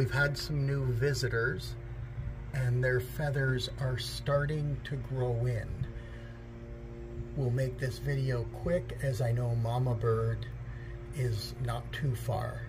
We've had some new visitors and their feathers are starting to grow in. We'll make this video quick as I know Mama Bird is not too far.